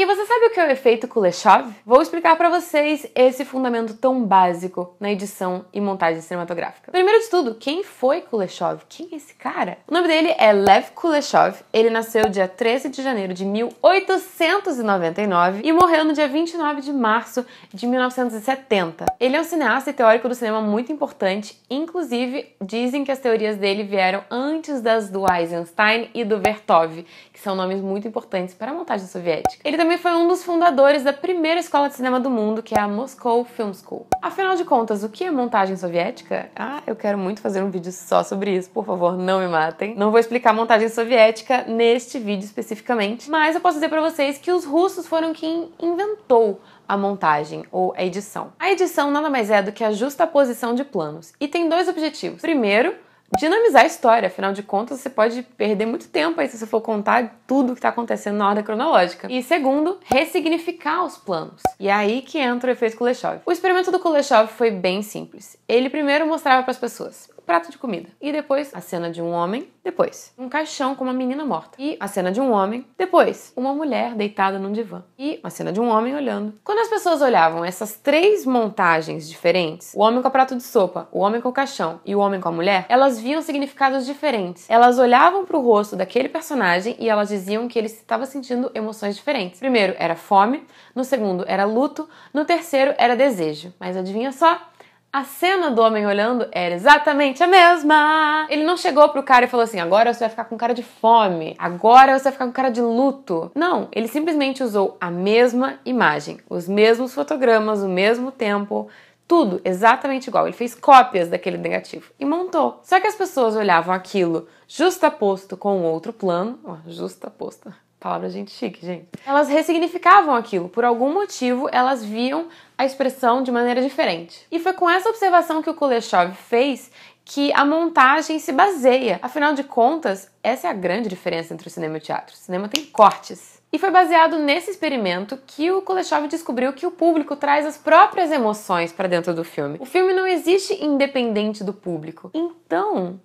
E você sabe o que é o efeito Kuleshov? Vou explicar para vocês esse fundamento tão básico na edição e montagem cinematográfica. Primeiro de tudo, quem foi Kuleshov? Quem é esse cara? O nome dele é Lev Kuleshov. Ele nasceu dia 13 de janeiro de 1899 e morreu no dia 29 de março de 1970. Ele é um cineasta e teórico do cinema muito importante, inclusive dizem que as teorias dele vieram antes das do Eisenstein e do Vertov, que são nomes muito importantes para a montagem soviética. Ele também foi um dos fundadores da primeira escola de cinema do mundo, que é a Moscow Film School. Afinal de contas, o que é montagem soviética? Ah, eu quero muito fazer um vídeo só sobre isso, por favor, não me matem. Não vou explicar montagem soviética neste vídeo especificamente, mas eu posso dizer para vocês que os russos foram quem inventou a montagem ou a edição. A edição nada mais é do que a justa posição de planos e tem dois objetivos. Primeiro, dinamizar a história. Afinal de contas, você pode perder muito tempo aí se você for contar tudo o que está acontecendo na ordem cronológica. E segundo, ressignificar os planos. E é aí que entra o efeito Kuleshov. O experimento do Kuleshov foi bem simples. Ele primeiro mostrava para as pessoas prato de comida e depois a cena de um homem, depois um caixão com uma menina morta e a cena de um homem, depois uma mulher deitada num divã e uma cena de um homem olhando. Quando as pessoas olhavam essas três montagens diferentes, o homem com o prato de sopa, o homem com o caixão e o homem com a mulher, elas viam significados diferentes. Elas olhavam para o rosto daquele personagem e elas diziam que ele estava sentindo emoções diferentes. Primeiro era fome, no segundo era luto, no terceiro era desejo. Mas adivinha só? A cena do homem olhando era exatamente a mesma. Ele não chegou pro cara e falou assim: agora você vai ficar com cara de fome, agora você vai ficar com cara de luto. Não, ele simplesmente usou a mesma imagem, os mesmos fotogramas, o mesmo tempo, tudo exatamente igual. Ele fez cópias daquele negativo e montou. Só que as pessoas olhavam aquilo justaposto com outro plano, justaposto, Palavra gente chique, gente. Elas ressignificavam aquilo. Por algum motivo, elas viam a expressão de maneira diferente. E foi com essa observação que o Kuleshov fez que a montagem se baseia. Afinal de contas, essa é a grande diferença entre o cinema e o teatro. O cinema tem cortes. E foi baseado nesse experimento que o Kuleshov descobriu que o público traz as próprias emoções para dentro do filme. O filme não existe independente do público. Então,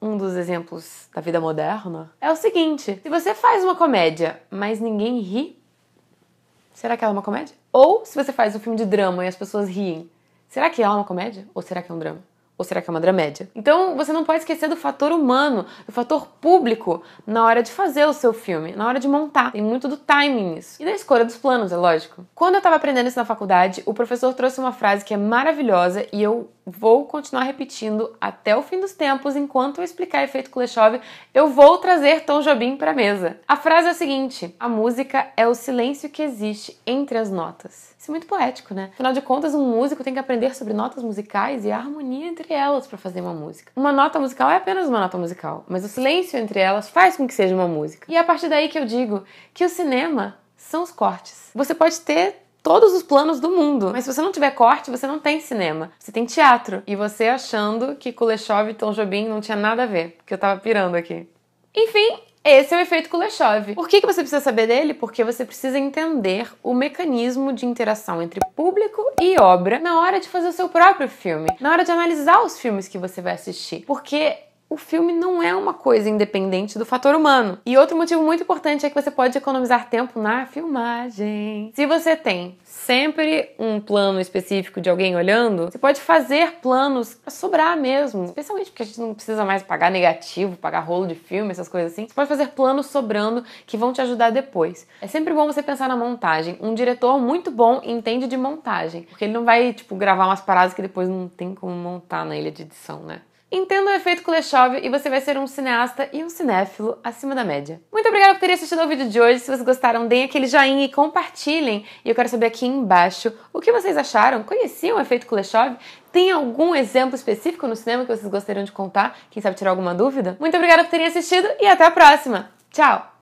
um dos exemplos da vida moderna é o seguinte: se você faz uma comédia, mas ninguém ri, será que ela é uma comédia? Ou se você faz um filme de drama e as pessoas riem, será que ela é uma comédia? Ou será que é um drama? Ou será que é uma dramédia? Então você não pode esquecer do fator humano, do fator público na hora de fazer o seu filme, na hora de montar. Tem muito do timing nisso. E da escolha dos planos, é lógico. Quando eu tava aprendendo isso na faculdade, o professor trouxe uma frase que é maravilhosa e eu vou continuar repetindo até o fim dos tempos, enquanto eu explicar efeito Kuleshov, eu vou trazer Tom Jobim para a mesa. A frase é a seguinte: a música é o silêncio que existe entre as notas. Isso é muito poético, né? Afinal de contas, um músico tem que aprender sobre notas musicais e a harmonia entre elas para fazer uma música. Uma nota musical é apenas uma nota musical, mas o silêncio entre elas faz com que seja uma música. E é a partir daí que eu digo que o cinema são os cortes. Você pode ter todos os planos do mundo. Mas se você não tiver corte, você não tem cinema. Você tem teatro. E você achando que Kuleshov e Tom Jobim não tinha nada a ver. Porque eu tava pirando aqui. Enfim, esse é o efeito Kuleshov. Por que, que você precisa saber dele? Porque você precisa entender o mecanismo de interação entre público e obra na hora de fazer o seu próprio filme, na hora de analisar os filmes que você vai assistir. Porque o filme não é uma coisa independente do fator humano. E outro motivo muito importante é que você pode economizar tempo na filmagem. Se você tem sempre um plano específico de alguém olhando, você pode fazer planos pra sobrar mesmo. Especialmente porque a gente não precisa mais pagar negativo, pagar rolo de filme, essas coisas assim. Você pode fazer planos sobrando que vão te ajudar depois. É sempre bom você pensar na montagem. Um diretor muito bom entende de montagem, porque ele não vai, tipo, gravar umas paradas que depois não tem como montar na ilha de edição, né? Entenda o efeito Kuleshov e você vai ser um cineasta e um cinéfilo acima da média. Muito obrigada por terem assistido ao vídeo de hoje. Se vocês gostaram, deem aquele joinha e compartilhem. E eu quero saber aqui embaixo o que vocês acharam. Conheciam o efeito Kuleshov? Tem algum exemplo específico no cinema que vocês gostariam de contar? Quem sabe tirar alguma dúvida? Muito obrigada por terem assistido e até a próxima. Tchau!